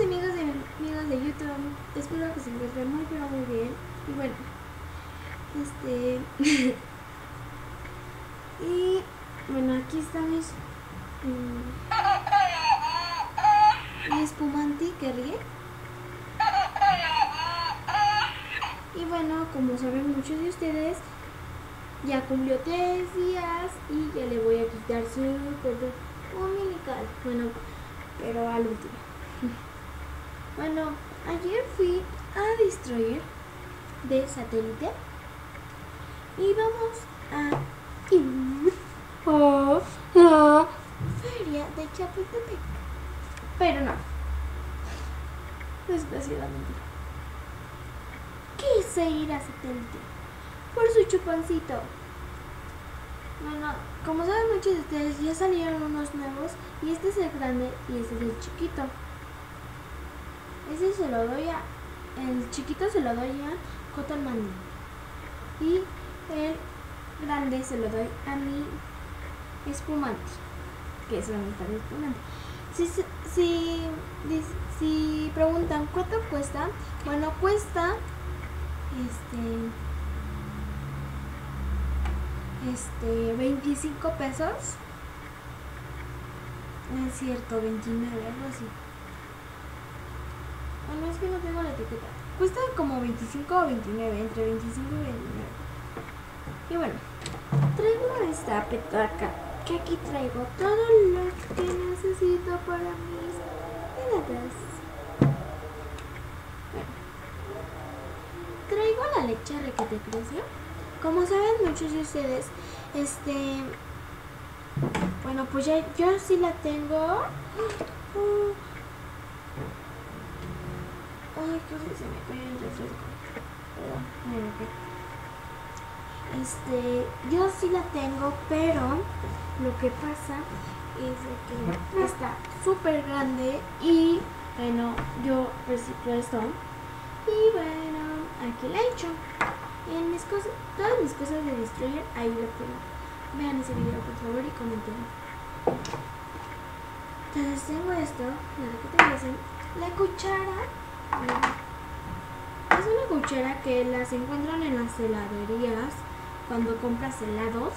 y amigos de, amigos de YouTube, espero que se encuentren muy pero muy bien. Y bueno, este... y bueno, aquí estamos mm, mi espumanti que ríe. Y bueno, como saben muchos de ustedes, ya cumplió tres días y ya le voy a quitar su cordón umbilical. Bueno, pero al último. Bueno, ayer fui a Destroyer de satélite y vamos a ir a la feria de Chapultepec. Pero no, desgraciadamente. Quise ir a satélite por su chuponcito. Bueno, como saben muchos de ustedes, ya salieron unos nuevos y este es el grande y este es el chiquito. Ese se lo doy a. El chiquito se lo doy a Cotton Mandy. Y el grande se lo doy a mi espumante. Que es la mitad de espumante. Si, si, si preguntan cuánto cuesta, bueno, cuesta. Este. Este. 25 pesos. No es cierto, 29, algo así. Bueno, es que no tengo la etiqueta. Cuesta como 25 o 29, entre 25 y 29. Y bueno, traigo esta petaca, que aquí traigo todo lo que necesito para mis petatas. Bueno, traigo la leche requete creció. Como saben muchos de ustedes, este... Bueno, pues ya yo sí la tengo. Uh, Casi se me cae el refresco. Este, yo sí la tengo, pero lo que pasa es que está súper grande y bueno, yo reciclo esto. Y bueno, aquí la he hecho. En mis cosas, todas mis cosas de Destroyer, ahí la tengo. Vean ese video por favor y comenten. Entonces tengo esto, que te dicen, la cuchara es una cuchara que las encuentran en las heladerías cuando compras helados.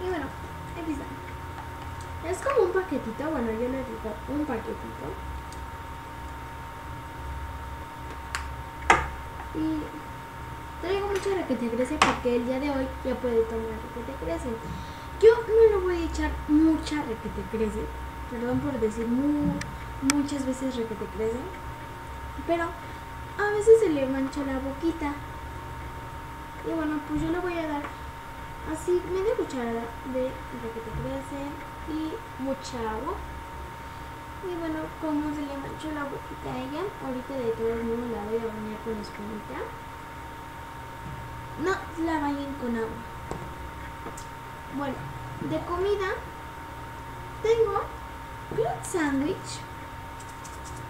Y bueno, aquí está. Es como un paquetito, bueno, yo le digo un paquetito. Y traigo mucha requete crece porque el día de hoy ya puede tomar requete crece. Yo no le voy a echar mucha requete crece, perdón por decir muchas veces requete crece, pero a veces se le mancha la boquita. Y bueno, pues yo le voy a dar así media cucharada de requete crece y mucha agua. Y bueno, como se le manchó la boquita a ella, ahorita de todos modos la voy a bañar con espumita. No la bañen con agua. Bueno, de comida tengo un sándwich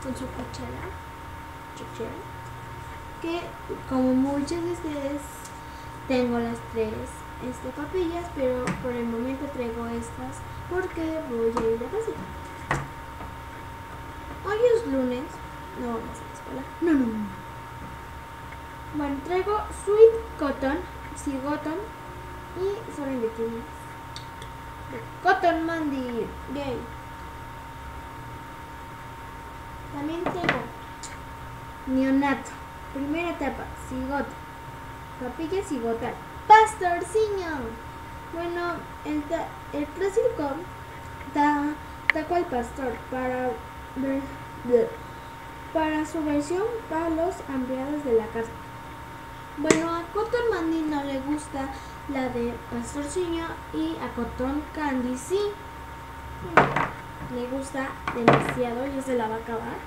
con su cuchara, cuchara, que como muchos de ustedes tengo las tres este, papillas, pero por el momento traigo estas porque voy a ir a casa. Hoy es lunes, no vamos a la escuela, no, no, no. Bueno, traigo sweet cotton, cotton y Soren de Cotton Mandy. Gay. También tengo neonato. Primera etapa, cigota. Papilla cigota. Pastorciño. Bueno, el, el clásico taco al pastor para, para su versión para los empleados de la casa. Bueno, a Cotton le gusta la de Pastorcillo y a Cotton Candy sí. Le gusta demasiado, ya se la va a acabar.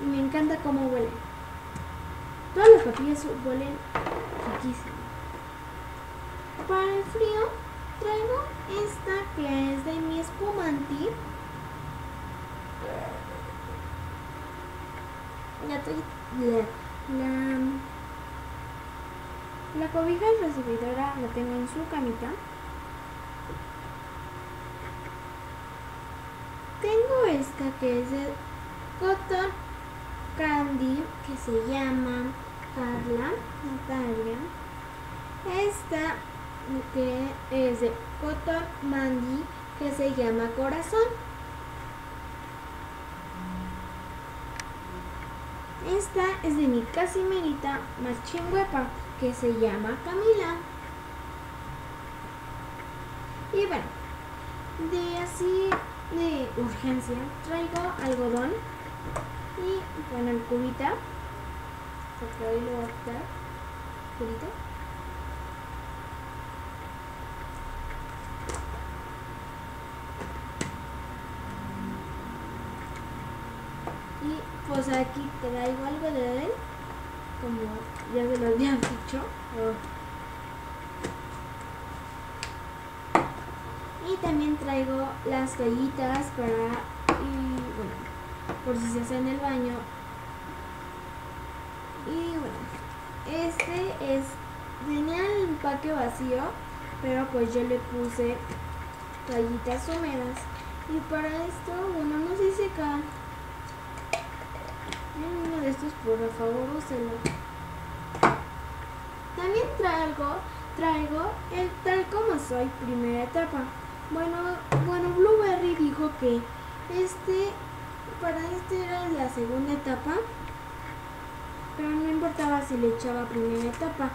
Y me encanta cómo huele. Todas las papillas huelen riquísimo. Para el frío traigo esta que es de mi espumanti. Ya estoy la La cobija recibidora la tengo en su camita. Tengo esta que es de Cotton Candy que se llama Carla, Natalia. Esta que es de Cotton Mandy que se llama Corazón. Esta es de mi casimerita más chingüepa que se llama Camila. Y bueno, de así de urgencia traigo algodón y bueno el cubita. Hoy lo voy a. Cubita. Y pues aquí traigo algo de él, como ya se lo había dicho. Y también traigo las toallitas para, y bueno, por si se hace en el baño. Y bueno, este es, tenía el empaque vacío, pero pues yo le puse toallitas húmedas. Y para esto, bueno, no se seca. Uno de estos, por favor, úselo. También traigo, traigo el tal como soy, primera etapa. Bueno, bueno, Blueberry dijo que este, para este era la segunda etapa, pero no importaba si le echaba primera etapa.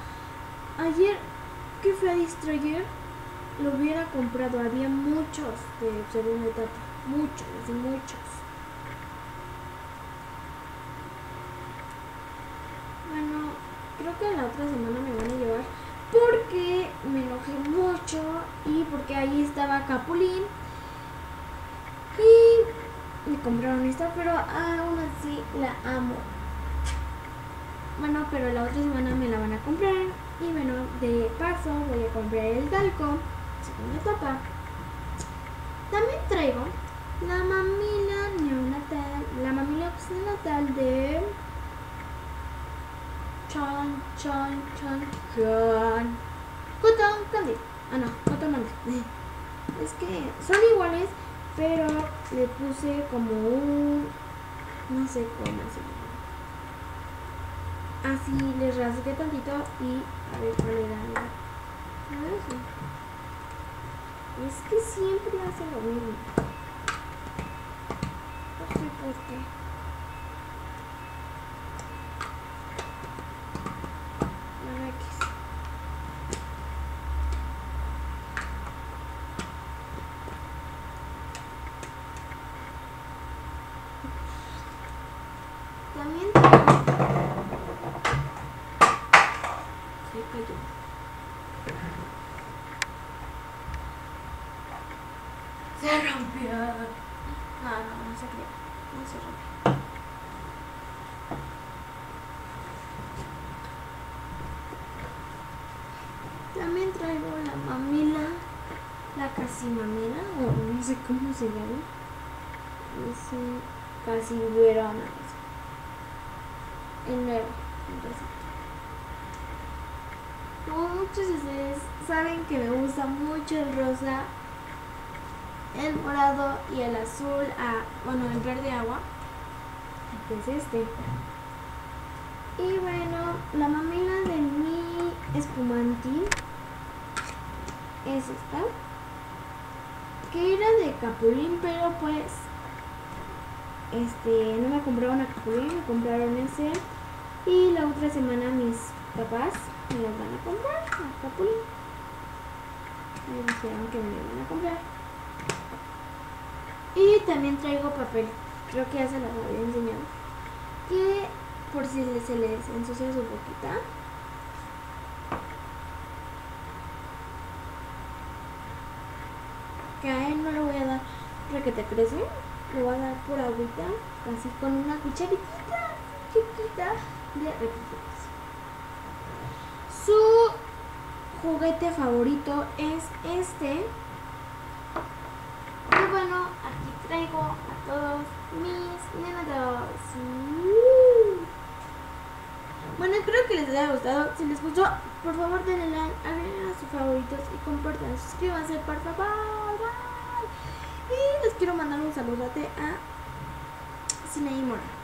Ayer que fue a Destroyer, lo hubiera comprado, había muchos de segunda etapa, muchos, muchos. Bueno, creo que otra semana me van a llevar porque me enojé mucho y porque ahí estaba Capulín y me compraron esta, pero aún así la amo. Bueno, pero la otra semana me la van a comprar y bueno, de paso voy a comprar el talco, segunda etapa. También traigo la mamila neonatal, la mamila natal de Chan, chan, chan, chan. Cotton candy. Ah, no, cotton candy. Es que son iguales, pero le puse como un. No sé cómo se. Así les rasgué tantito y a ver cuál era. A. Es que siempre hace lo mismo. Por qué. Bueno, X. También traigo- Se cayó. Se rompió. No, no, no se crea. No se rompió. También traigo la mamila, la casi mamila, o no sé cómo se llama. Un casi verona. En nuevo. Como muchos de ustedes saben que me gusta mucho el rosa, el morado y el azul, ah, bueno, el verde agua, que es este. Y bueno, la mamila de mi espumanti es esta. Que era de Capulín, pero pues este no me compraron a Capulín, me compraron ese. Y la otra semana mis papás me las van a comprar a Capulín. Me dijeron que me lo a comprar. También traigo papel. Creo que ya se las había enseñado. Que por si se les ensucia su boquita. Que a él no le voy a dar para que te crece. Le voy a dar por agüita, así con una cucharitita chiquita de refrigeración. Su juguete favorito es este. Y bueno, aquí traigo a todos mis nenados. Bueno, espero que les haya gustado. Si les gustó, por favor denle like, agreguen a sus favoritos y compartan. Suscríbanse, por favor. Y les quiero mandar un saludote a Cineí Mora.